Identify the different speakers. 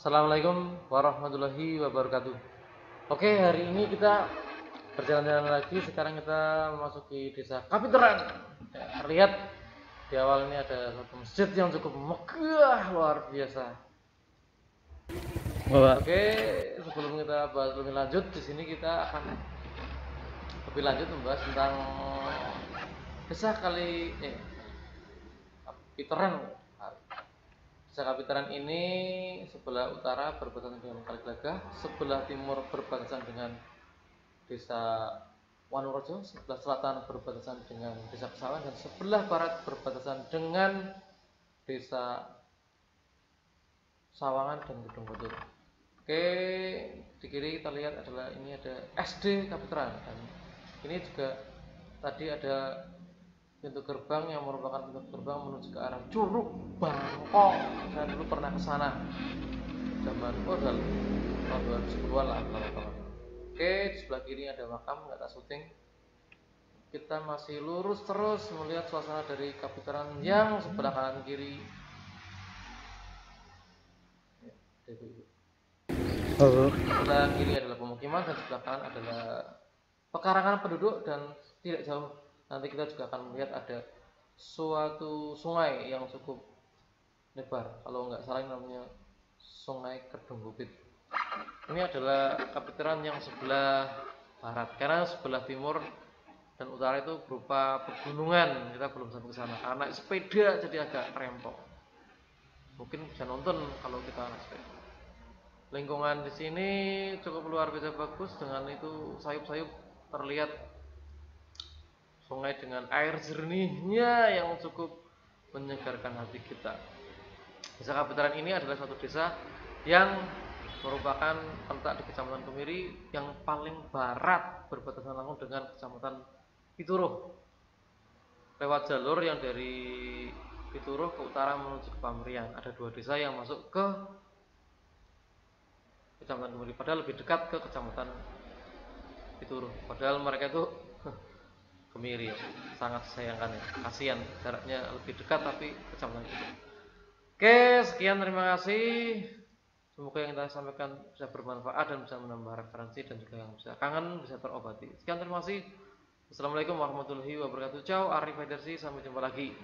Speaker 1: Assalamualaikum warahmatullahi wabarakatuh. Oke, hari ini kita berjalan-jalan lagi. Sekarang kita memasuki desa Kapiteran. Ya, lihat di awal ini ada satu masjid yang cukup megah luar biasa.
Speaker 2: Bapak.
Speaker 1: Oke, sebelum kita bahas lebih lanjut, di sini kita akan lebih lanjut membahas tentang desa kali eh, Kapiteran. Desa Kapiteran ini sebelah utara berbatasan dengan Kali Gelagah, sebelah timur berbatasan dengan desa Wanurojo, sebelah selatan berbatasan dengan desa Kesawan dan sebelah barat berbatasan dengan desa Sawangan dan Gedung Butur. Oke, di kiri kita lihat adalah ini ada SD Kapiteran dan ini juga tadi ada pintu gerbang yang merupakan pintu gerbang menuju ke arah Curug Bangkok. Saya dulu pernah ke sana zaman oh tahun 2010-an lah lama-lama. Oke, di sebelah kiri ada makam nggak tak syuting. Kita masih lurus terus melihat suasana dari Kapiteran yang sebelah kanan kiri. Ya. Sebelah kiri adalah pemukiman dan sebelah kanan adalah pekarangan penduduk dan tidak jauh nanti kita juga akan melihat ada suatu sungai yang cukup lebar kalau nggak salah namanya sungai Kedung Bukit. Ini adalah kapiteran yang sebelah barat karena sebelah timur dan utara itu berupa pegunungan. Kita belum sampai ke sana karena sepeda jadi agak rempok mungkin bisa nonton kalau kita naik sepeda. Lingkungan di sini cukup luar biasa bagus dengan itu sayup-sayup terlihat sungai dengan air jernihnya yang cukup menyegarkan hati kita. Desa Kapitaran ini adalah suatu desa yang merupakan terletak di Kecamatan Kemiri yang paling barat berbatasan langsung dengan Kecamatan Pituruh. Lewat jalur yang dari Pituruh ke utara menuju ke Pamrian. Ada dua desa yang masuk ke Kecamatan Kemiri. Padahal lebih dekat ke Kecamatan Pituruh. Padahal mereka itu Kemiri. Sangat sayangkan ya. Kasihan jaraknya lebih dekat tapi kecamatan itu oke sekian terima kasih. Semoga yang kita sampaikan bisa bermanfaat dan bisa menambah referensi dan juga yang bisa kangen bisa terobati. Sekian terima kasih. Assalamualaikum warahmatullahi wabarakatuh. Ciao Arif Haidarsi. Sampai jumpa lagi